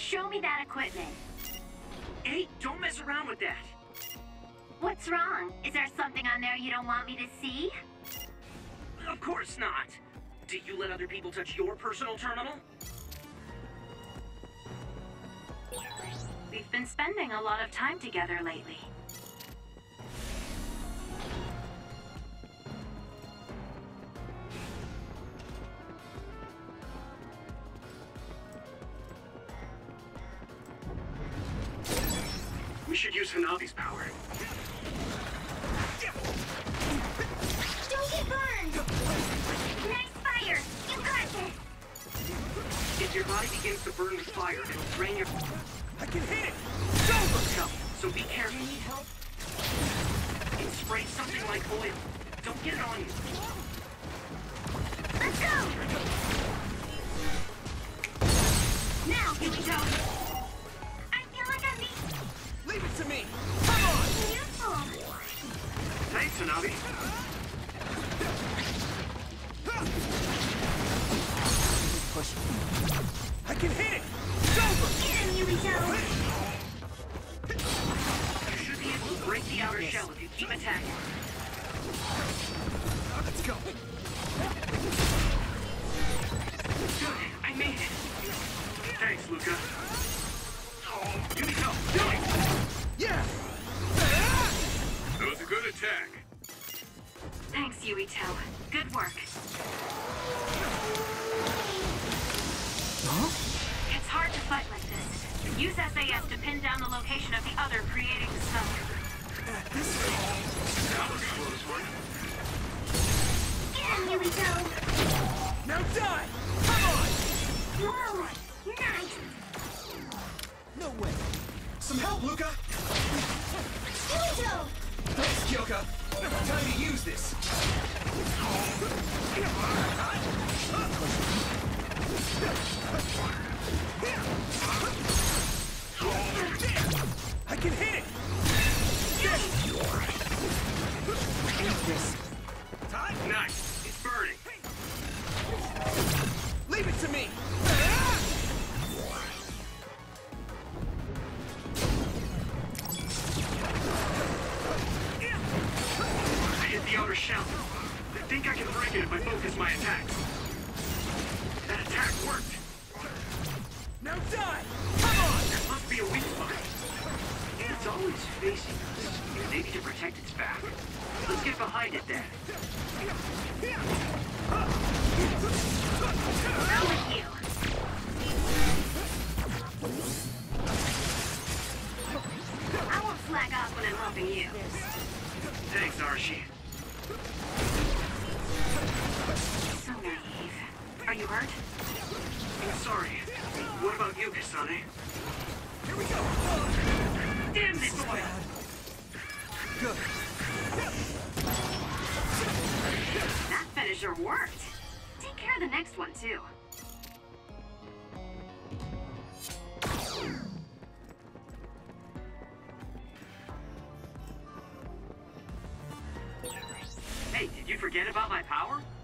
Show me that equipment. Hey, don't mess around with that. What's wrong? Is there something on there you don't want me to see? Of course not. Do you let other people touch your personal terminal? We've been spending a lot of time together lately. I can hit it! So, so be careful. Need help? It sprays something like oil. Don't get it on you. Let's go! Now, here we go! I feel like I'm being Leave it to me! Come on! useful! Thanks. Push. I can hit it! Break the outer shell if you keep attacking. Let's go! Good, I made it. Thanks, Luka. Yumiko, do it! Yeah! That was a good attack. Thanks, Yuito. Good work. Use SAS to pin down the location of the other creating the smoke. That. Get him, Yuito! Now die! Come on! Whoa! Nice! No way! Some help, Luka! Yuito! Thanks, Kyoka! Time to use this! I Nice. It's burning. Leave it to me! I hit the outer shell. I think I can break it if I focus my attacks. Helping you. Thanks, Archie. So naive. Are you hurt? I'm sorry. What about you, Kasane? Here we go! Damn this oil! Good. That finisher worked. Take care of the next one, too. Forget about my power?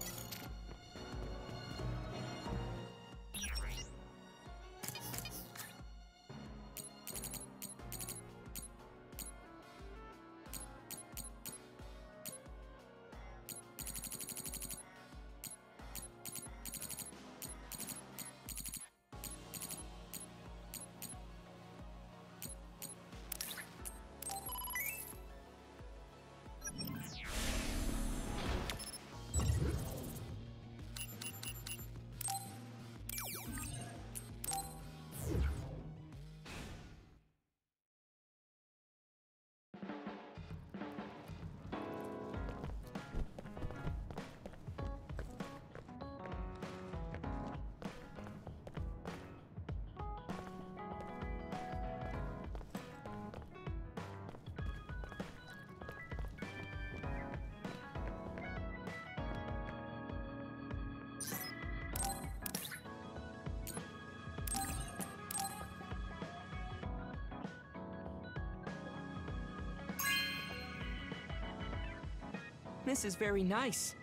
This is very nice.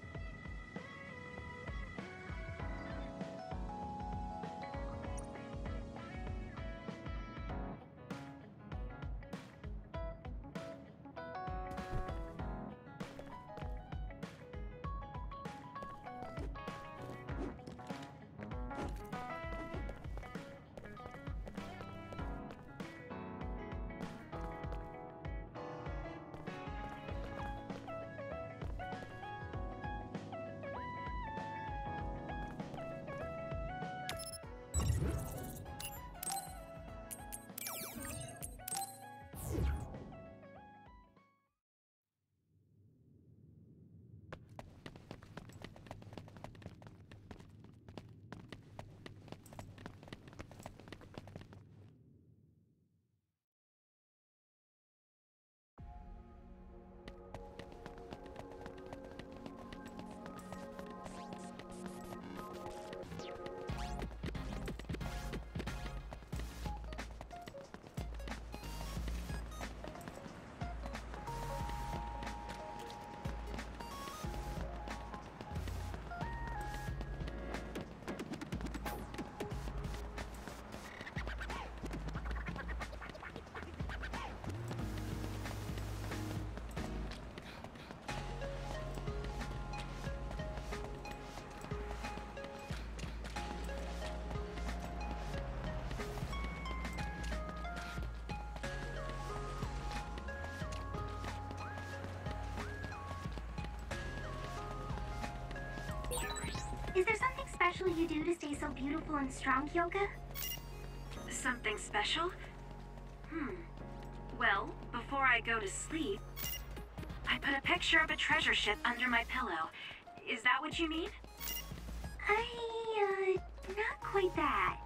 Special you do to stay so beautiful and strong, Kyoka? Something special? Hmm. Well, before I go to sleep, I put a picture of a treasure ship under my pillow. Is that what you mean? I, uh, not quite that.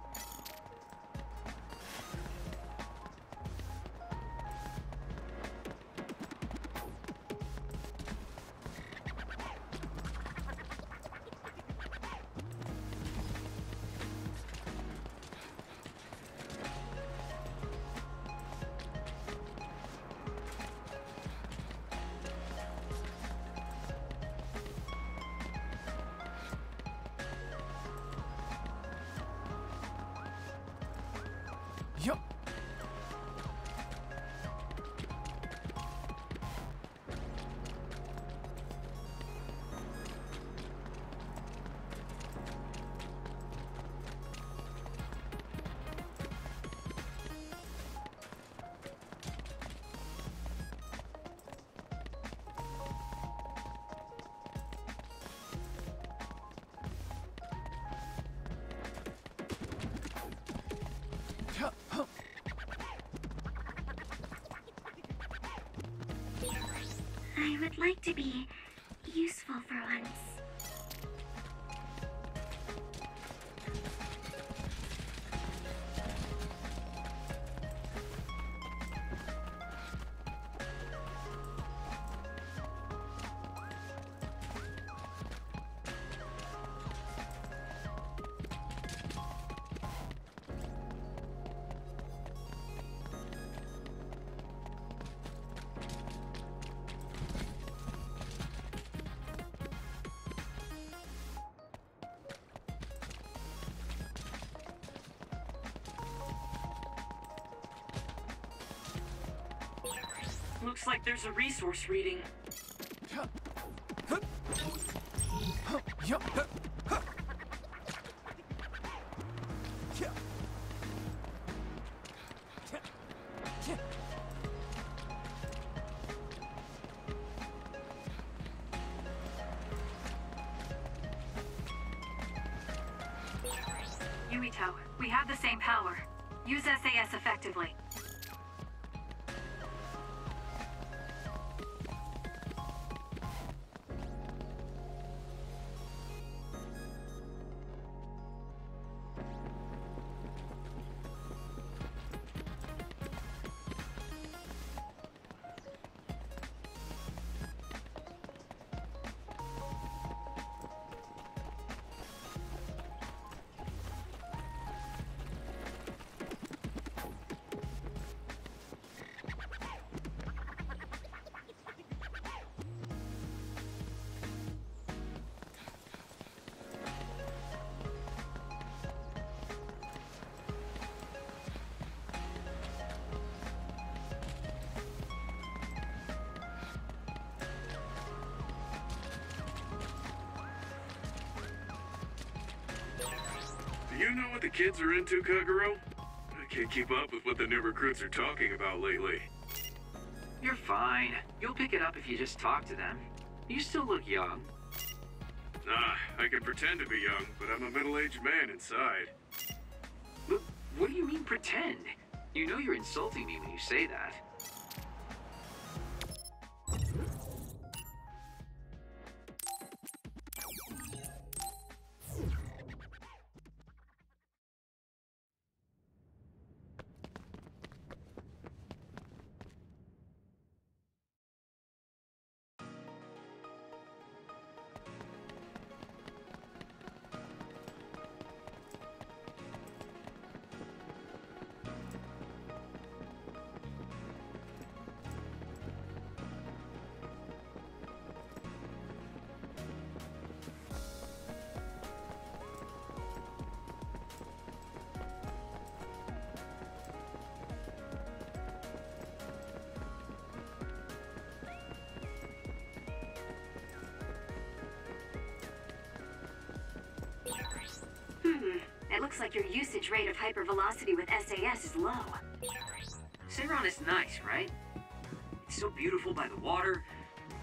I would like to be useful for once. Looks like there's a resource reading. You know what the kids are into, Kagero? I can't keep up with what the new recruits are talking about lately. You're fine. You'll pick it up if you just talk to them. You still look young. Ah, I can pretend to be young, but I'm a middle-aged man inside. Look, what do you mean pretend? You know you're insulting me when you say that. Looks like your usage rate of hypervelocity with SAS is low. Seiran is nice, right? It's so beautiful by the water.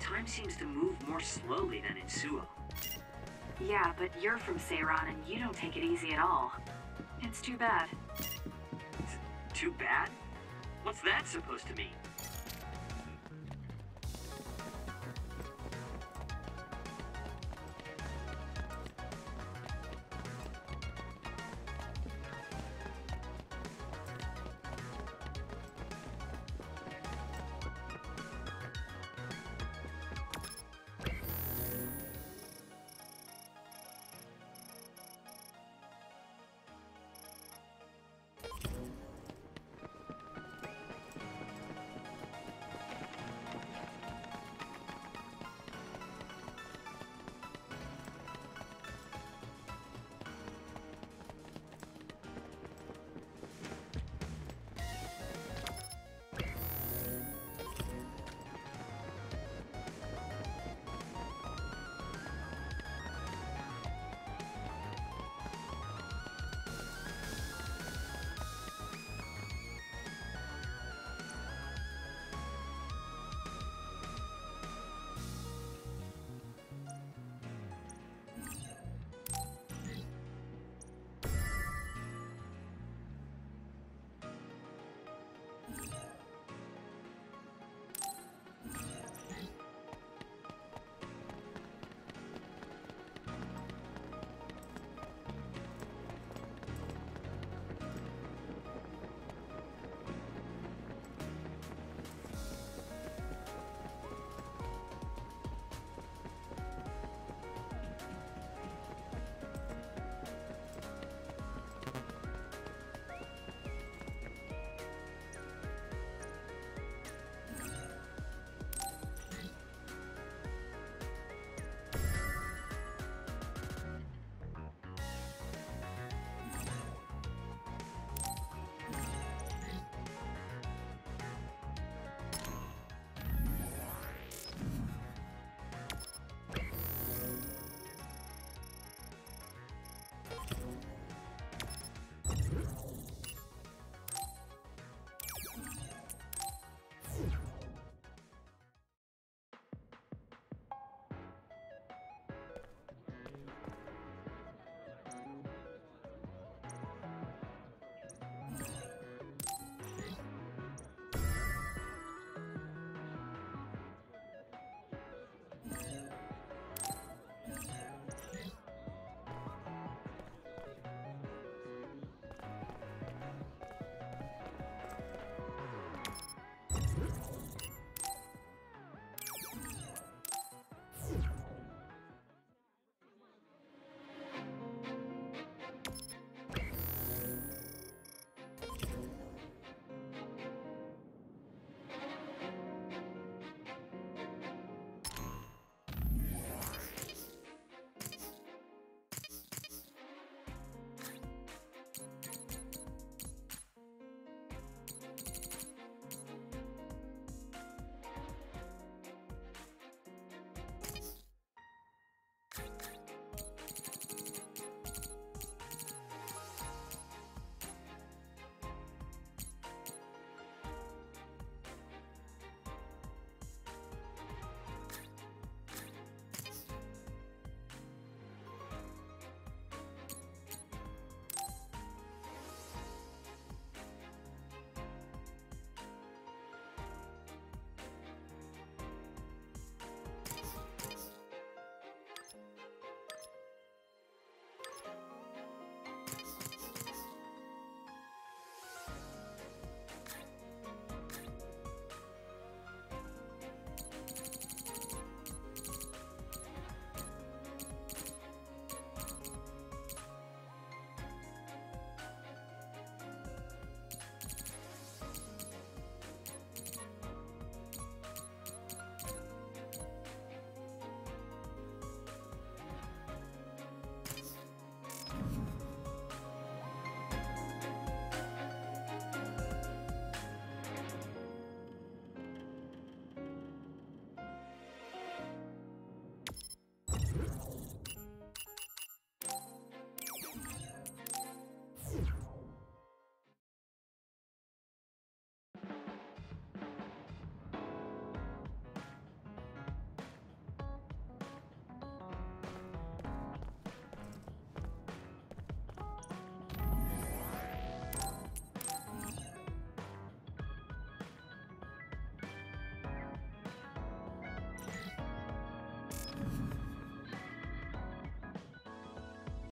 Time seems to move more slowly than in Suoh. Yeah, but you're from Seiran and you don't take it easy at all. It's too bad. Too bad? What's that supposed to mean?